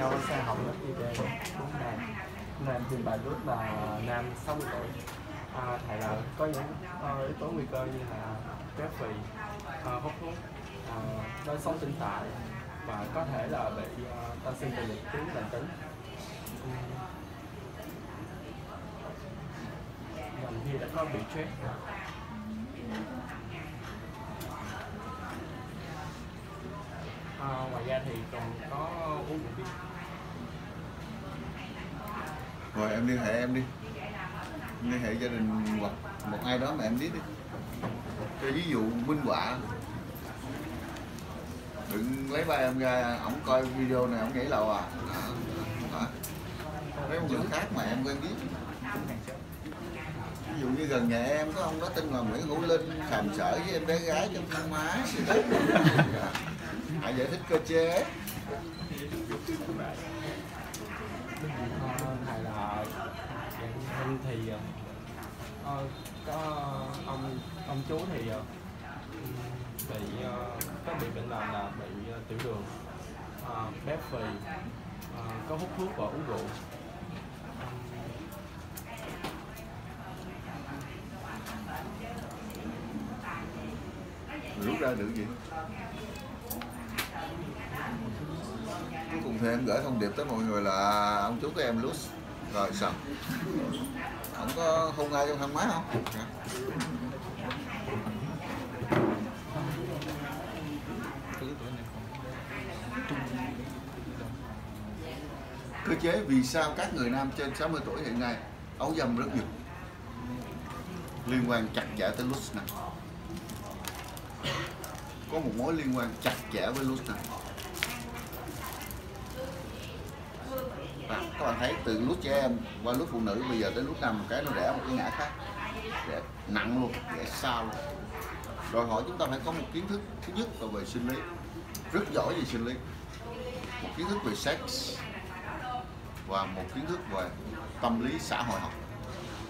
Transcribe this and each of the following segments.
Cao xe hỏng học lớp y tế đúng nam Nam trình bày lúc là nam 60 tuổi. À, thầy là có những uh, yếu tố nguy cơ như là béo phì uh, hút thuốc uh, lối sống tinh tại và có thể là bị uh, tăng sinh từ liệt tuyến lành tính. Ừ. Gần thì đã có bị stress. À, ngoài ra thì còn có uống rượu bia rồi em liên hệ em đi. Liên hệ gia đình hoặc một ai đó mà em biết đi. Cho ví dụ minh họa. Đừng lấy ba em ra ổng coi video này ổng nghĩ là à, à lấy một người khác mà em quen biết. Ví dụ như gần nhà em có ông đó tên là Nguyễn Hữu Linh sàm sở với em bé gái trong thang máy gì đó hãy giải thích cơ chế thầy là dạng hình thì có ông ông chú thì bị ờ, có bị bệnh nền là bị tiểu đường béo phì có hút thuốc và uống rượu rút ra được gì? Cuối cùng thì em gửi thông điệp tới mọi người là ông chú của em lút rồi xong không có hôn ai trong thang máy không? Dạ. Cơ chế vì sao các người nam trên 60 tuổi hiện nay ấu dâm rất nhiều? Liên quan chặt chẽ tới lút này có một mối liên quan chặt chẽ với lút này và các bạn thấy từ lút trẻ em qua lút phụ nữ, bây giờ tới lút nam một cái nó rẻ một cái ngã khác. Rẻ nặng luôn rẻ sao luôn. Đòi hỏi chúng ta phải có một kiến thức thứ nhất là về sinh lý. Rất giỏi về sinh lý. Một kiến thức về sex và một kiến thức về tâm lý xã hội học.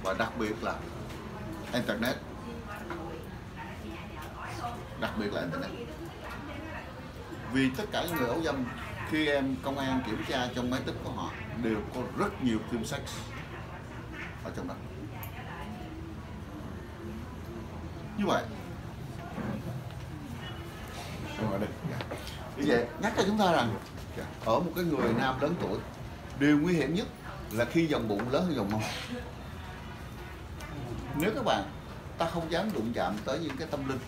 Và đặc biệt là internet. Đặc biệt là internet. Vì tất cả những người ấu dâm khi em công an kiểm tra trong máy tính của họ đều có rất nhiều phim sex ở trong đó. Như vậy. Rồi đây. Như vậy nhắc cho chúng ta rằng ở một cái người nam lớn tuổi điều nguy hiểm nhất là khi dòng bụng lớn hơn dòng mông. Nếu các bạn ta không dám đụng chạm tới những cái tâm linh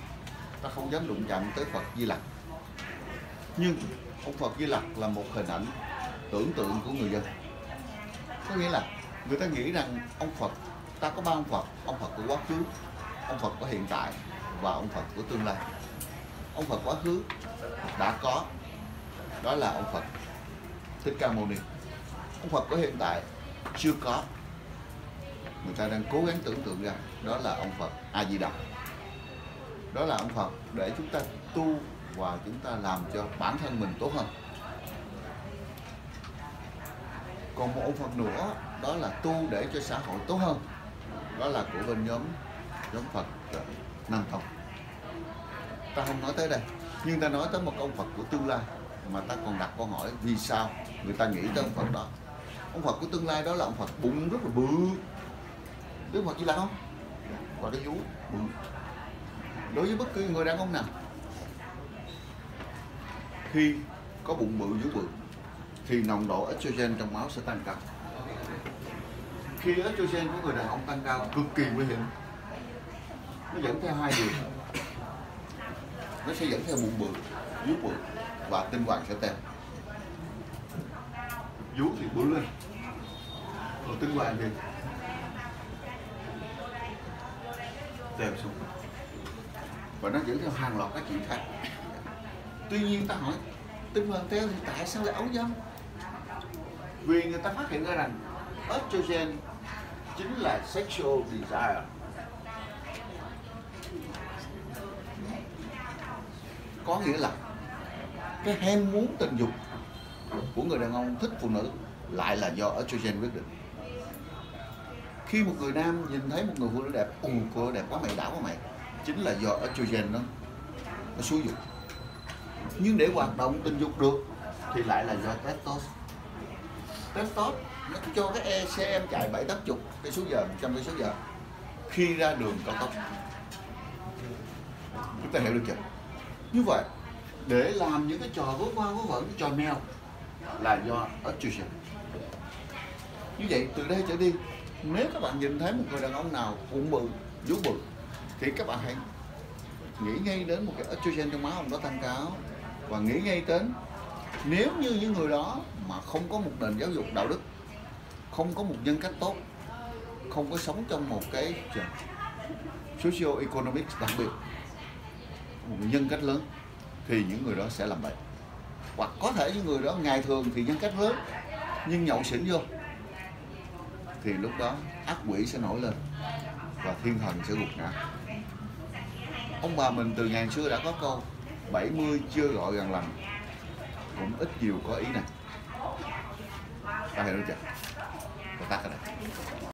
ta không dám đụng chạm tới Phật Di Lặc. Nhưng ông Phật Di Lặc là một hình ảnh tưởng tượng của người dân. Có nghĩa là người ta nghĩ rằng ông Phật, ta có ba ông Phật ông Phật của quá khứ, ông Phật của hiện tại và ông Phật của tương lai. Ông Phật quá khứ đã có, đó là ông Phật Thích Ca Mâu Ni. Ông Phật của hiện tại chưa có. Người ta đang cố gắng tưởng tượng ra, đó là ông Phật A Di Đà. Đó là ông Phật để chúng ta tu và chúng ta làm cho bản thân mình tốt hơn. Còn một ông Phật nữa, đó là tu để cho xã hội tốt hơn. Đó là của bên nhóm nhóm Phật ờ, Nam Tông. Ta không nói tới đây, nhưng ta nói tới một ông Phật của tương lai mà ta còn đặt câu hỏi vì sao người ta nghĩ tới ông Phật đó. Ông Phật của tương lai đó là ông Phật bụng rất là bự. Đức Phật chỉ là không? Và cái vú bự. Đối với bất cứ người đàn ông nào khi có bụng bự dưới bự, thì nồng độ estrogen trong máu sẽ tăng cao. Khi estrogen của người đàn ông tăng cao, cực kỳ nguy hiểm. Nó dẫn theo hai điều. Nó sẽ dẫn theo bụng bự vú bự và tinh hoàng sẽ teo vú thì bự lên, còn tinh hoàng thì teo xuống. Và nó dẫn theo hàng loạt các chuyện khác tuy nhiên ta hỏi tinh hoàng teo thì tại sao lại ấu dâm? Vì người ta phát hiện ra rằng estrogen chính là sexual desire. Có nghĩa là cái ham muốn tình dục của người đàn ông thích phụ nữ lại là do estrogen quyết định. Khi một người nam nhìn thấy một người phụ nữ đẹp ù cô đẹp quá mày đảo quá mày. Chính là do estrogen nó nó xúi dục nhưng để hoạt động tình dục được thì lại là do testosterone. Đến nó cho cái e xe em chạy bảy tám chục cây số giờ trăm cây số giờ. Khi ra đường cao tốc. Chúng ta hiểu được chưa? Như vậy, để làm những cái trò vớ qua vớ vẩn, trò mèo là do estrogen như vậy, từ đây trở đi, nếu các bạn nhìn thấy một người đàn ông nào bụng bự vú bự, thì các bạn hãy nghĩ ngay đến một cái estrogen trong máu ông đó tăng cao và nghĩ ngay đến, nếu như những người đó mà không có một nền giáo dục đạo đức, không có một nhân cách tốt, không có sống trong một cái socio economic đặc biệt, một nhân cách lớn, thì những người đó sẽ làm bệnh hoặc có thể những người đó ngày thường thì nhân cách lớn, nhưng nhậu xỉn vô, thì lúc đó ác quỷ sẽ nổi lên và thiên thần sẽ gục ngã. Ông bà mình từ ngàn xưa đã có câu 70 chưa gọi gần lành cũng ít nhiều có ý này ta hiểu chưa? Ta tắt cái này